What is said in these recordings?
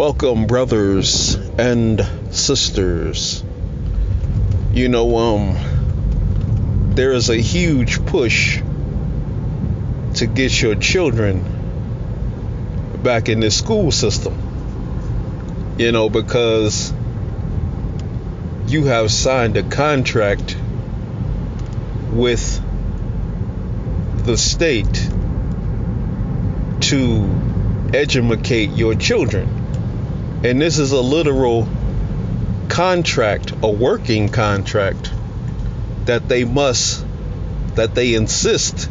Welcome, brothers and sisters. You know, um, there is a huge push to get your children back in the school system. You know, because you have signed a contract with the state to educate your children. And this is a literal contract, a working contract that they must, that they insist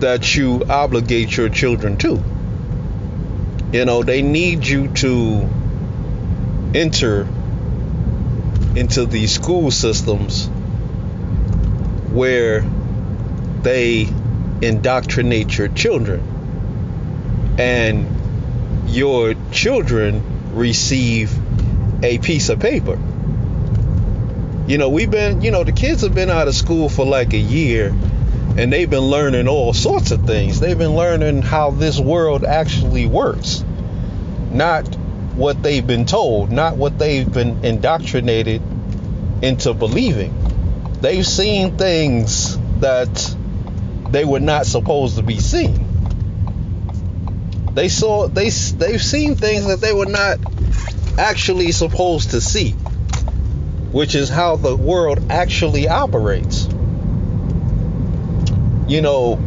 that you obligate your children to. You know, they need you to enter into these school systems where they indoctrinate your children. And your children receive a piece of paper. You know, we've been, you know, the kids have been out of school for like a year and they've been learning all sorts of things. They've been learning how this world actually works, not what they've been told, not what they've been indoctrinated into believing. They've seen things that they were not supposed to be seeing. They saw they they've seen things that they were not actually supposed to see, which is how the world actually operates. You know,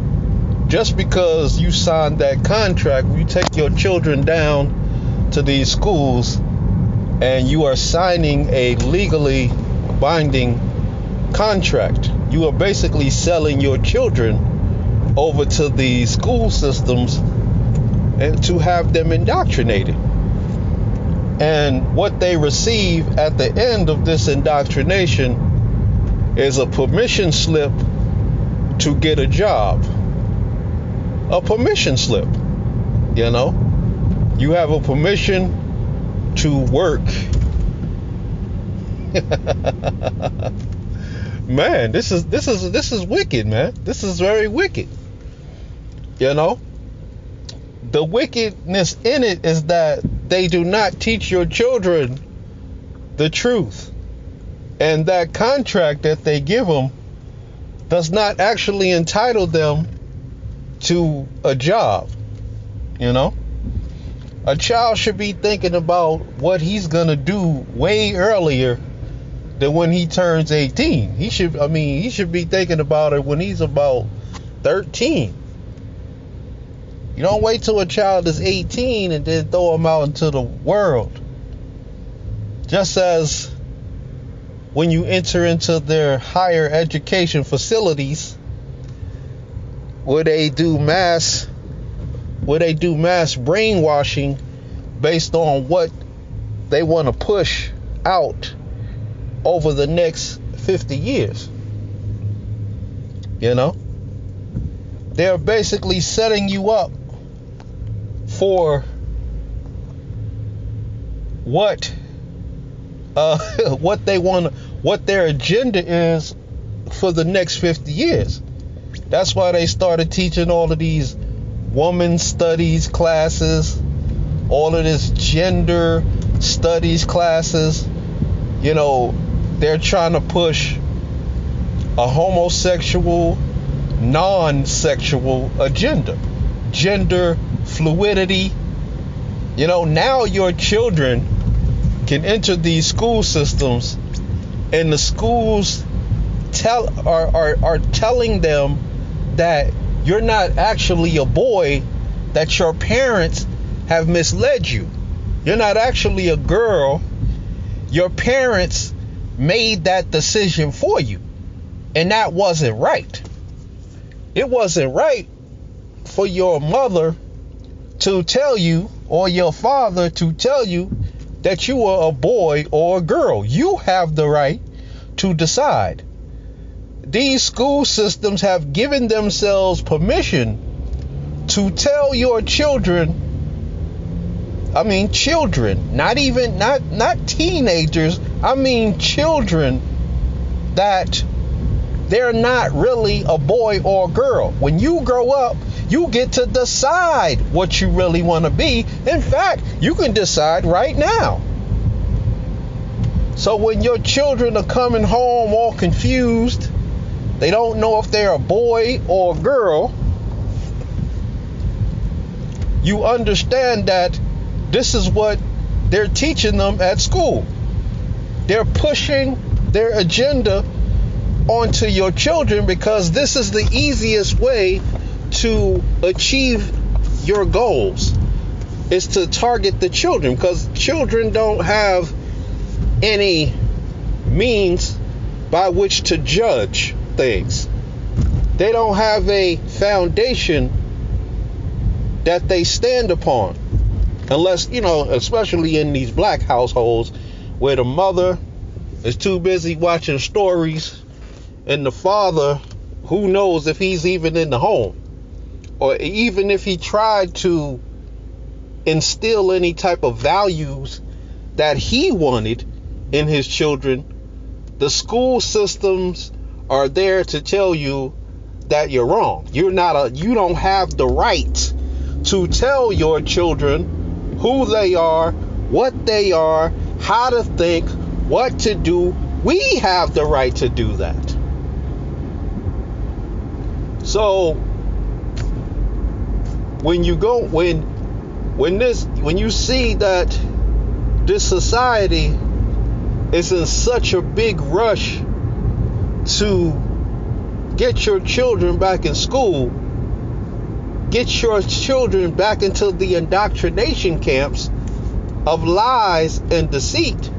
just because you signed that contract, you take your children down to these schools and you are signing a legally binding contract. You are basically selling your children over to the school systems and to have them indoctrinated. And what they receive at the end of this indoctrination is a permission slip to get a job. A permission slip. You know? You have a permission to work. man, this is this is this is wicked, man. This is very wicked. You know? The wickedness in it is that they do not teach your children the truth. And that contract that they give them does not actually entitle them to a job. You know? A child should be thinking about what he's going to do way earlier than when he turns 18. He should I mean, he should be thinking about it when he's about 13 you don't wait till a child is 18 and then throw them out into the world. Just as when you enter into their higher education facilities where they do mass where they do mass brainwashing based on what they want to push out over the next 50 years. You know? They're basically setting you up for what uh, what they want, what their agenda is for the next 50 years. That's why they started teaching all of these woman studies classes, all of this gender studies classes. You know, they're trying to push a homosexual, non sexual agenda, gender fluidity. You know, now your children can enter these school systems and the schools tell are, are, are telling them that you're not actually a boy, that your parents have misled you. You're not actually a girl. Your parents made that decision for you. And that wasn't right. It wasn't right for your mother to tell you, or your father to tell you, that you are a boy or a girl. You have the right to decide. These school systems have given themselves permission to tell your children I mean children, not even not not teenagers, I mean children that they're not really a boy or a girl. When you grow up, You get to decide what you really want to be. In fact, you can decide right now. So when your children are coming home all confused, they don't know if they're a boy or a girl, you understand that this is what they're teaching them at school. They're pushing their agenda onto your children because this is the easiest way to achieve your goals is to target the children because children don't have any means by which to judge things. They don't have a foundation that they stand upon. Unless, you know, especially in these black households where the mother is too busy watching stories and the father, who knows if he's even in the home or even if he tried to instill any type of values that he wanted in his children, the school systems are there to tell you that you're wrong. You're not a you don't have the right to tell your children who they are, what they are, how to think, what to do. We have the right to do that. So when you go when when this when you see that this society is in such a big rush to get your children back in school get your children back into the indoctrination camps of lies and deceit,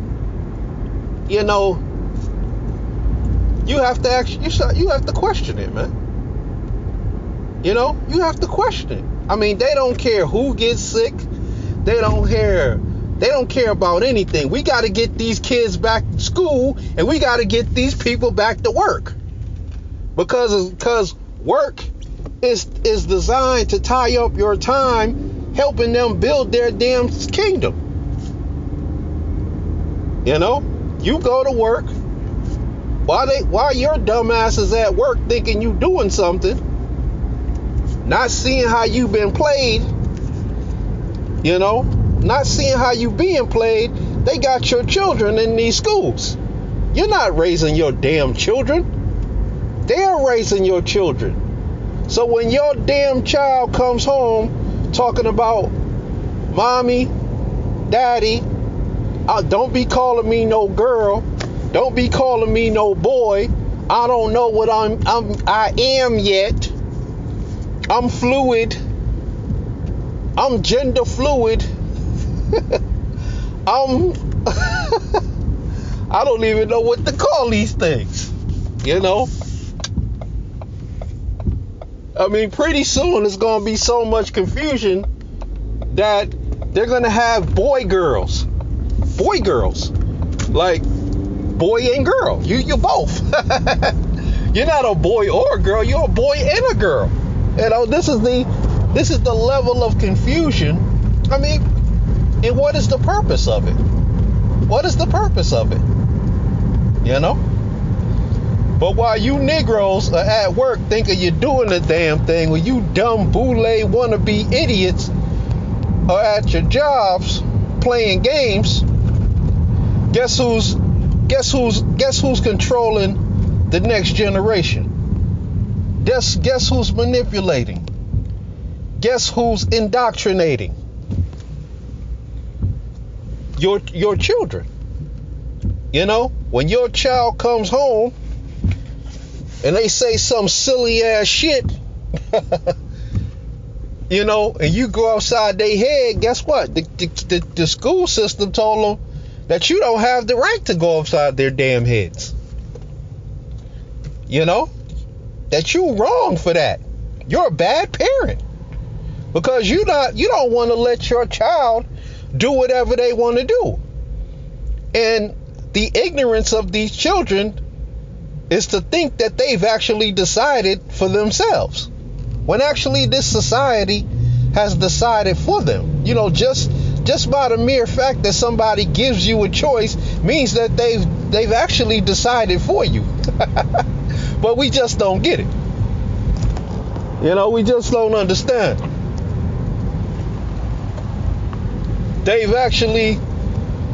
you know, you have to actually you have to question it, man. You know, you have to question it. I mean, they don't care who gets sick. They don't care. They don't care about anything. We got to get these kids back to school, and we got to get these people back to work because because work is is designed to tie up your time helping them build their damn kingdom. You know, you go to work while they while your dumbass is at work thinking you doing something, not seeing how you've been played, you know, not seeing how you being played, they got your children in these schools. You're not raising your damn children. They're raising your children. So when your damn child comes home talking about mommy, daddy, uh, don't be calling me no girl, don't be calling me no boy. I don't know what I'm, I'm I am yet. I'm fluid. I'm gender fluid. I'm I don't even know what to call these things. You know? I mean, pretty soon it's going to be so much confusion that they're going to have boy girls. Boy girls. Like boy and girl. You you're both. you're not a boy or a girl, you're a boy and a girl. You uh, know, this is the this is the level of confusion. I mean, and what is the purpose of it? What is the purpose of it? You know? But while you Negroes are at work thinking you're doing the damn thing, when you dumb boule wannabe idiots are at your jobs playing games, guess who's guess who's guess who's controlling the next generation? Guess guess who's manipulating? Guess who's indoctrinating? Your your children. You know, when your child comes home and they say some silly ass shit, you know, and you go outside their head, guess what? The, the, the, school system told them that you don't have the right to go outside their damn heads. You know? That you wrong for that. You're a bad parent. Because you not you don't want to let your child do whatever they want to do. And the ignorance of these children is to think that they've actually decided for themselves when actually this society has decided for them. You know, just just by the mere fact that somebody gives you a choice means that they've they've actually decided for you. but we just don't get it. You know, we just don't understand. They've actually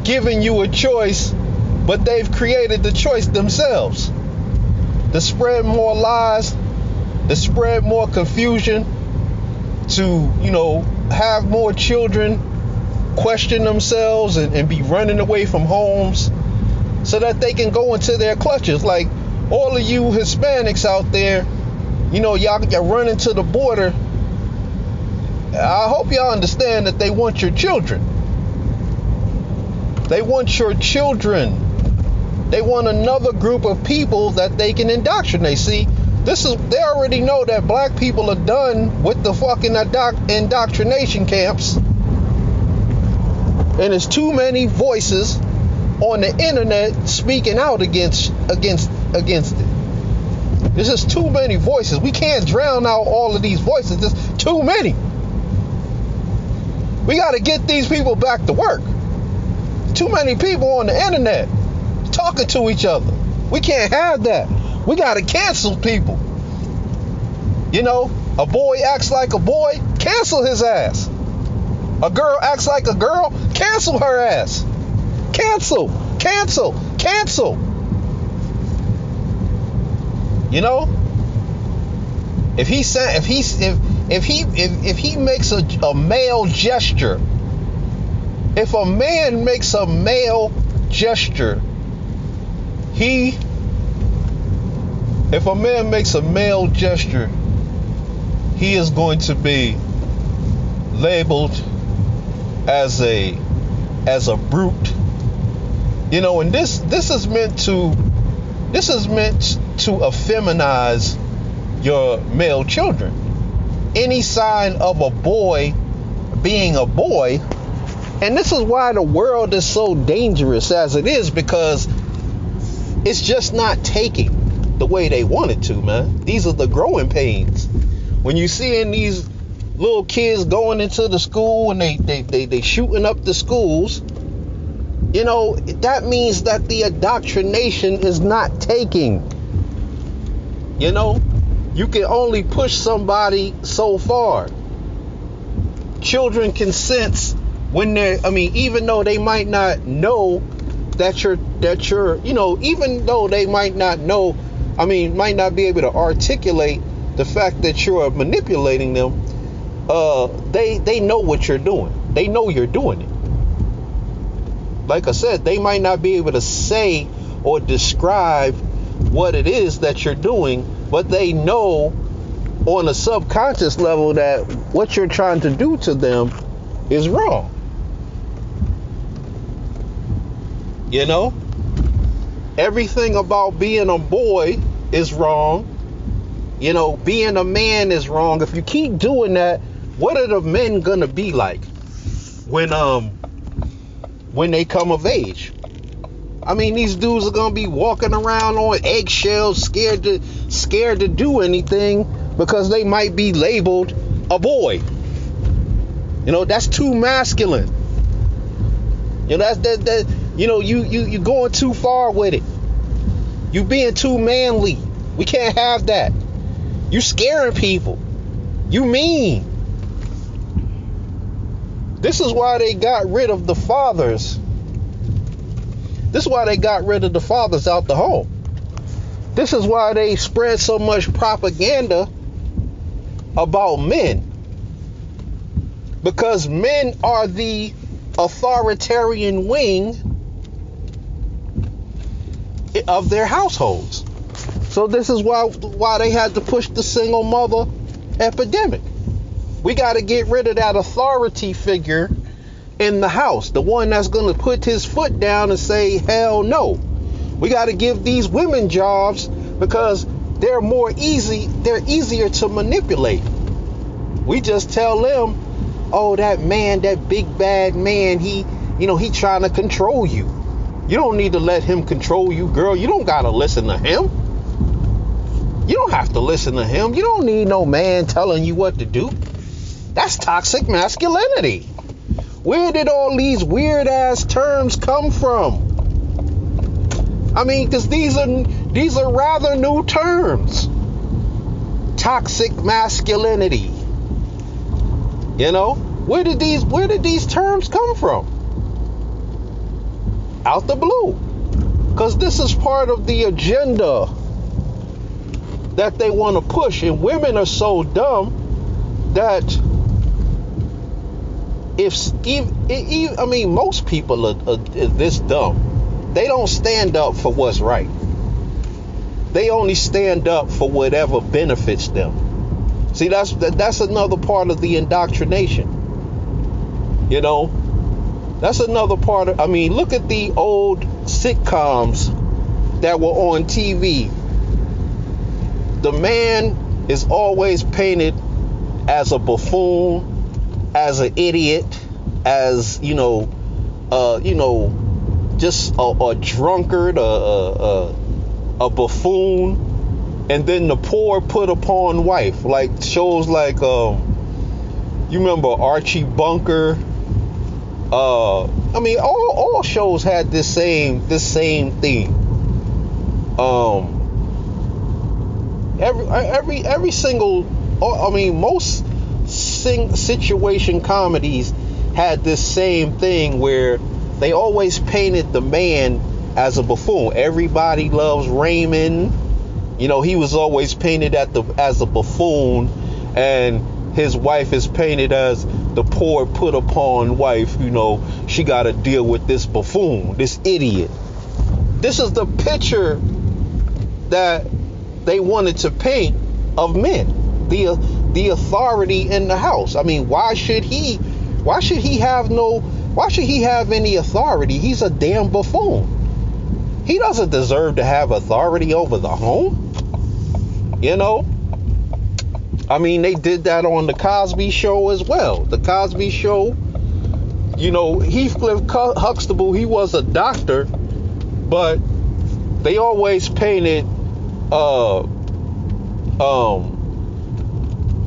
given you a choice, but they've created the choice themselves. To spread more lies, to spread more confusion, to, you know, have more children question themselves and, and be running away from homes so that they can go into their clutches. Like all of you Hispanics out there, you know, y'all, y'all running to the border. I hope y'all understand that they want your children. They want your children. They want another group of people that they can indoctrinate. See, this is they already know that black people are done with the fucking indoctrination camps. And there's too many voices on the internet speaking out against against against it. There's just too many voices. We can't drown out all of these voices. There's too many. We got to get these people back to work. Too many people on the internet talking to each other. We can't have that. We got to cancel people. You know, a boy acts like a boy, cancel his ass. A girl acts like a girl, cancel her ass. Cancel, cancel, cancel. You know, if he said, if he if if he if, if he makes a, a male gesture if a man makes a male gesture, he, if a man makes a male gesture, he is going to be labeled as a as a brute. You know, and this this is meant to this is meant to effeminize your male children. Any sign of a boy being a boy and this is why the world is so dangerous as it is because it's just not taking the way they want it to, man. These are the growing pains. When you seeing these little kids going into the school and they, they, they, they shooting up the schools, you know, that means that the indoctrination is not taking. You know, you can only push somebody so far. Children can sense when they're I mean, even though they might not know that you're that you're you know, even though they might not know I mean, might not be able to articulate the fact that you're manipulating them, uh, they they know what you're doing. They know you're doing it. Like I said, they might not be able to say or describe what it is that you're doing, but they know on a subconscious level that what you're trying to do to them is wrong. You know? Everything about being a boy is wrong. You know, being a man is wrong. If you keep doing that, what are the men gonna be like when um when they come of age? I mean, these dudes are gonna be walking around on eggshells, scared to scared to do anything because they might be labeled a boy. You know, that's too masculine. You know, that's that that you know, you you you going too far with it. You being too manly. We can't have that. You scaring people. You mean. This is why they got rid of the fathers. This is why they got rid of the fathers out the home. This is why they spread so much propaganda about men. Because men are the authoritarian wing of their households. So this is why why they had to push the single mother epidemic. We got to get rid of that authority figure in the house, the one that's going to put his foot down and say hell no. We got to give these women jobs because they're more easy, they're easier to manipulate. We just tell them, "Oh, that man, that big bad man, he, you know, he trying to control you." You don't need to let him control you, girl. You don't got to listen to him. You don't have to listen to him. You don't need no man telling you what to do. That's toxic masculinity. Where did all these weird ass terms come from? I mean, because these are these are rather new terms. toxic masculinity. You know, where did these where did these terms come from? Out the blue. Cuz this is part of the agenda that they want to push and women are so dumb that if, if I mean most people are, are this dumb. They don't stand up for what's right. They only stand up for whatever benefits them. See, that's that's another part of the indoctrination. You know, that's another part of. I mean, look at the old sitcoms that were on TV. The man is always painted as a buffoon, as an idiot, as you know, uh, you know, just a, a drunkard, a, a, a buffoon, and then the poor put upon wife, like shows like um, you remember Archie Bunker. Uh, I mean, all all shows had this same this same theme. Um, every every every single, I mean, most sing, situation comedies had this same thing where they always painted the man as a buffoon. Everybody loves Raymond. You know, he was always painted at the as a buffoon, and his wife is painted as the poor put upon wife. You know, she got to deal with this buffoon, this idiot. This is the picture that they wanted to paint of men, the the authority in the house. I mean, why should he? Why should he have no? Why should he have any authority? He's a damn buffoon. He doesn't deserve to have authority over the home. You know? I mean, they did that on the Cosby show as well. The Cosby show, you know, Heathcliff Huxtable, he was a doctor, but they always painted uh um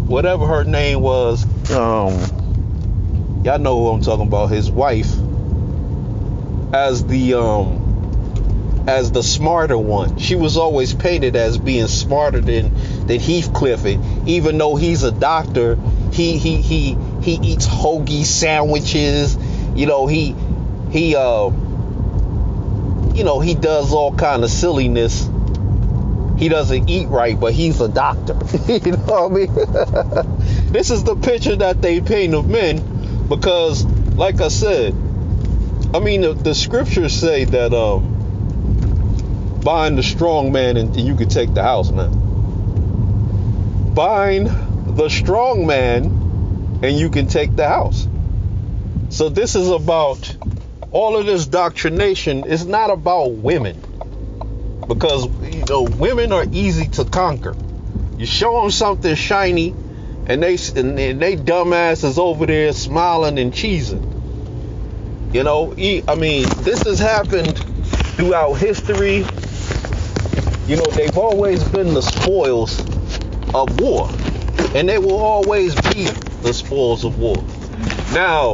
whatever her name was, um y'all know who I'm talking about, his wife as the um as the smarter one. She was always painted as being smarter than than Heathcliff. And even though he's a doctor, he he he he eats hoagie sandwiches. You know, he he uh you know, he does all kind of silliness. He doesn't eat right, but he's a doctor. you know what I mean? this is the picture that they paint of men because like I said, I mean the, the scriptures say that um bind the strong man and you can take the house now. Bind the strong man and you can take the house. So this is about all of this doctrination is not about women. Because you know, women are easy to conquer. You show them something shiny and they and they dumbass is over there smiling and cheesing. You know, I mean, this has happened throughout history you know, they've always been the spoils of war, and they will always be the spoils of war. Now,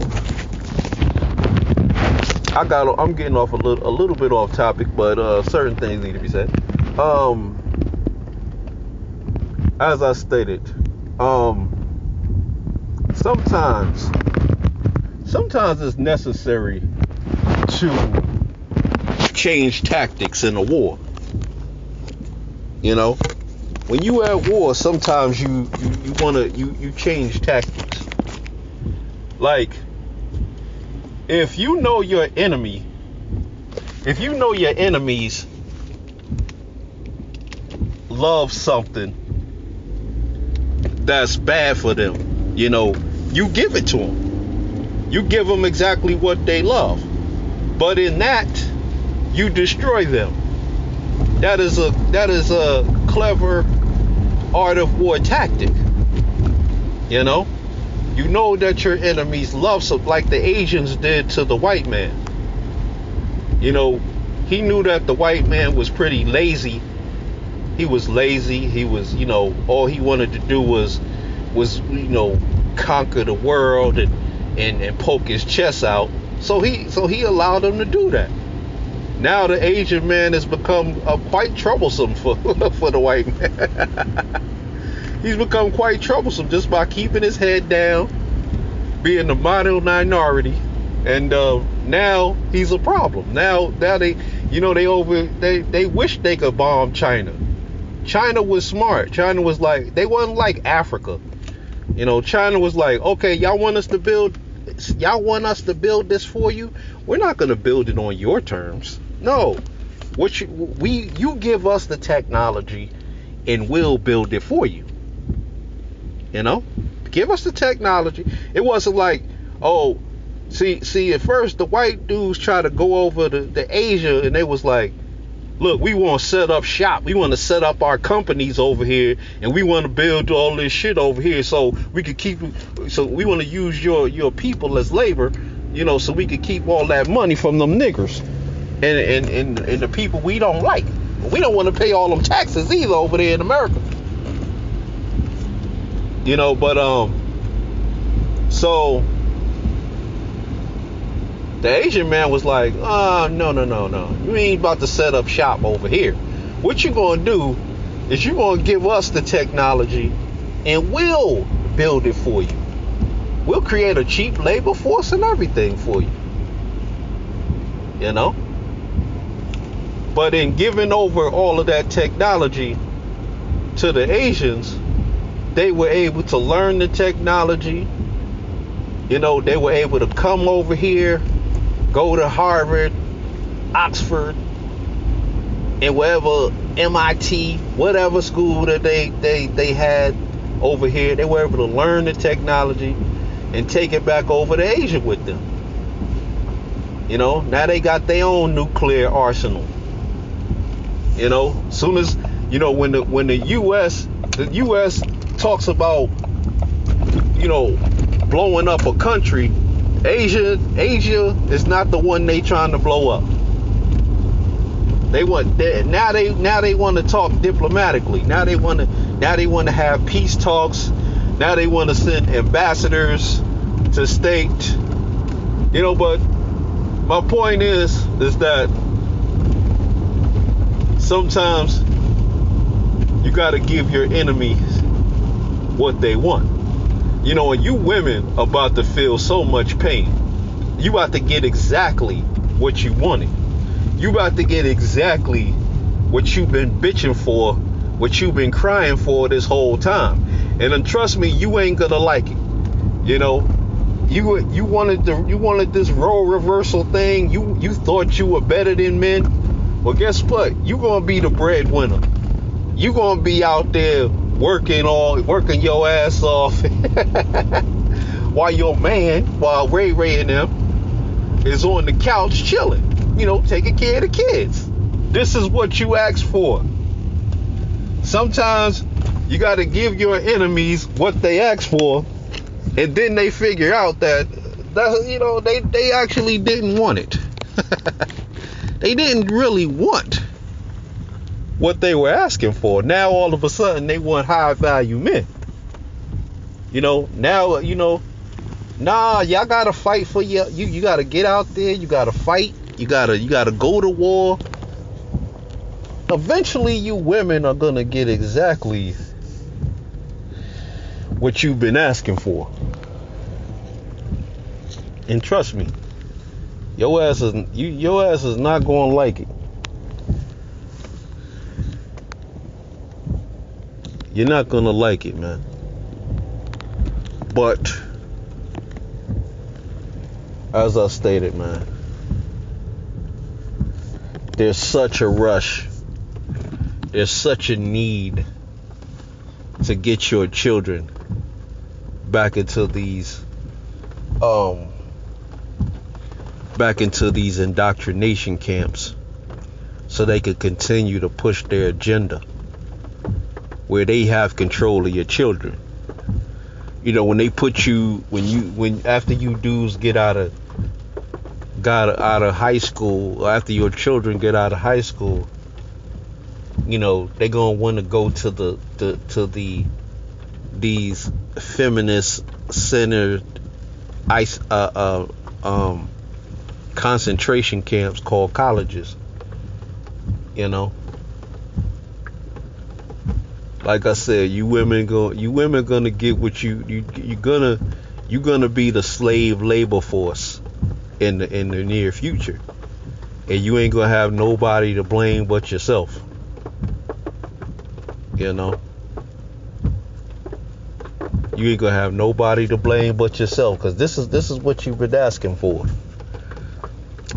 I got I'm getting off a little a little bit off topic, but uh, certain things need to be said. Um, as I stated, um, sometimes sometimes it's necessary to change tactics in a war. You know, when you at war, sometimes you you, you wanna you you change tactics. Like, if you know your enemy, if you know your enemies love something that's bad for them, you know, you give it to them. You give them exactly what they love. But in that, you destroy them. That is a that is a clever art of war tactic. You know, you know that your enemies love some like the Asians did to the white man. You know, he knew that the white man was pretty lazy. He was lazy. He was, you know, all he wanted to do was was, you know, conquer the world and and, and poke his chest out. So he so he allowed him to do that. Now the Asian man has become uh, quite troublesome for for the white man. he's become quite troublesome just by keeping his head down, being the model minority, and uh, now he's a problem. Now, now they, you know, they over they they wish they could bomb China. China was smart. China was like they wasn't like Africa. You know, China was like, okay, y'all want us to build, y'all want us to build this for you. We're not gonna build it on your terms. No, what you, we you give us the technology, and we'll build it for you. You know, give us the technology. It wasn't like, oh, see, see, at first the white dudes try to go over to, to Asia, and they was like, look, we want to set up shop. We want to set up our companies over here, and we want to build all this shit over here, so we could keep. So we want to use your your people as labor, you know, so we could keep all that money from them niggers, and and and, and the people we don't like. We don't want to pay all them taxes either over there in America. You know, but um, so the Asian man was like, oh, no, no, no, no. You ain't about to set up shop over here. What you gonna do is you gonna give us the technology and we'll build it for you. We'll create a cheap labor force and everything for you. You know? But in giving over all of that technology to the Asians, they were able to learn the technology. You know, they were able to come over here go to Harvard, Oxford, and wherever MIT, whatever school that they they they had over here, they were able to learn the technology and take it back over to Asia with them. You know, now they got their own nuclear arsenal. You know, soon as you know when the when the U.S. the U.S. talks about you know blowing up a country, Asia, Asia is not the one they trying to blow up. They want they, now they now they want to talk diplomatically. Now they want to now they want to have peace talks. Now they want to send ambassadors to state. You know, but my point is is that sometimes you got to give your enemies what they want. You know, and you women about to feel so much pain. You about to get exactly what you wanted. You about to get exactly what you've been bitching for, what you've been crying for this whole time. And then trust me, you ain't gonna like it. You know, you you wanted the you wanted this role reversal thing. You you thought you were better than men. Well, guess what? You gonna be the breadwinner. You gonna be out there working all working your ass off while your man, while Ray Ray and them is on the couch chilling, you know, taking care of the kids. This is what you ask for. Sometimes you got to give your enemies what they ask for, and then they figure out that that you know they they actually didn't want it. they didn't really want what they were asking for. Now all of a sudden they want high value men. You know, now you know, nah, y'all gotta fight for your you you gotta get out there, you gotta fight, you gotta you gotta go to war. Eventually you women are gonna get exactly what you've been asking for. And trust me, your ass is you your ass is not gonna like it. You're not gonna like it, man. But as I stated, man, there's such a rush. There's such a need to get your children back into these um back into these indoctrination camps so they could continue to push their agenda where they have control of your children. You know, when they put you when you when after you dudes get out of got out of high school, after your children get out of high school, you know, they're gonna want to go to the, the to the these feminist centered ice uh, uh um concentration camps called colleges. You know, like I said, you women go, you women gonna get what you you you gonna you gonna be the slave labor force in the in the near future, and you ain't gonna have nobody to blame but yourself. You know, you ain't gonna have nobody to blame but yourself, cause this is this is what you've been asking for.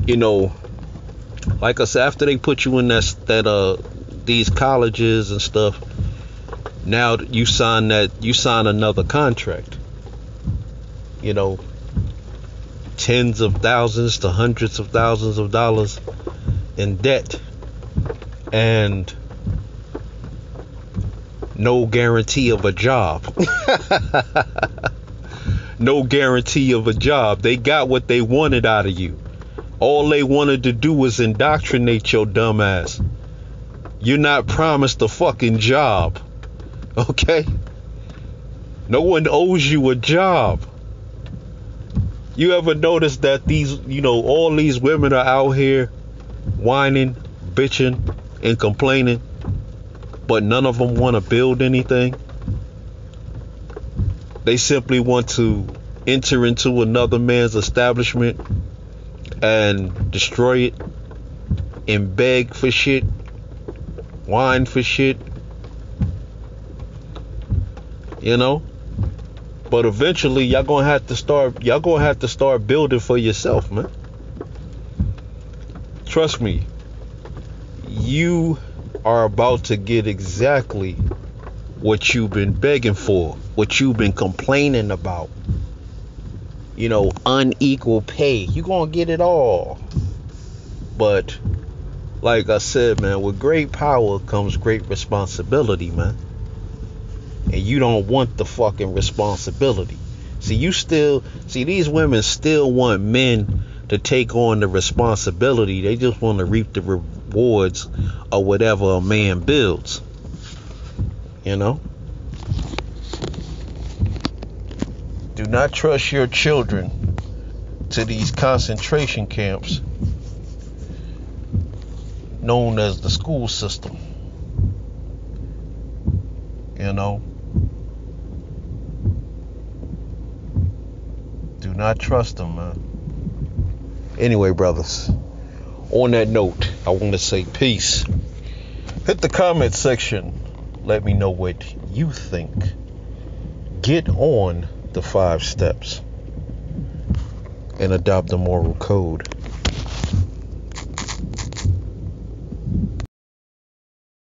You know, like I said, after they put you in that that uh these colleges and stuff, now you sign that you sign another contract. You know, tens of thousands to hundreds of thousands of dollars in debt and no guarantee of a job. no guarantee of a job. They got what they wanted out of you. All they wanted to do was indoctrinate your dumb ass. You're not promised a fucking job. Okay? No one owes you a job. You ever notice that these, you know, all these women are out here whining, bitching, and complaining, but none of them want to build anything? They simply want to enter into another man's establishment and destroy it and beg for shit, whine for shit, you know. But eventually, y'all gonna have to start. Y'all gonna have to start building for yourself, man. Trust me. You are about to get exactly what you've been begging for, what you've been complaining about. You know, unequal pay. You gonna get it all. But like I said, man, with great power comes great responsibility, man and you don't want the fucking responsibility. See, you still see these women still want men to take on the responsibility. They just want to reap the rewards of whatever a man builds. You know? Do not trust your children to these concentration camps known as the school system. You know? Do not trust them, man. Anyway, brothers, on that note, I want to say peace. Hit the comment section. Let me know what you think. Get on the five steps and adopt the moral code.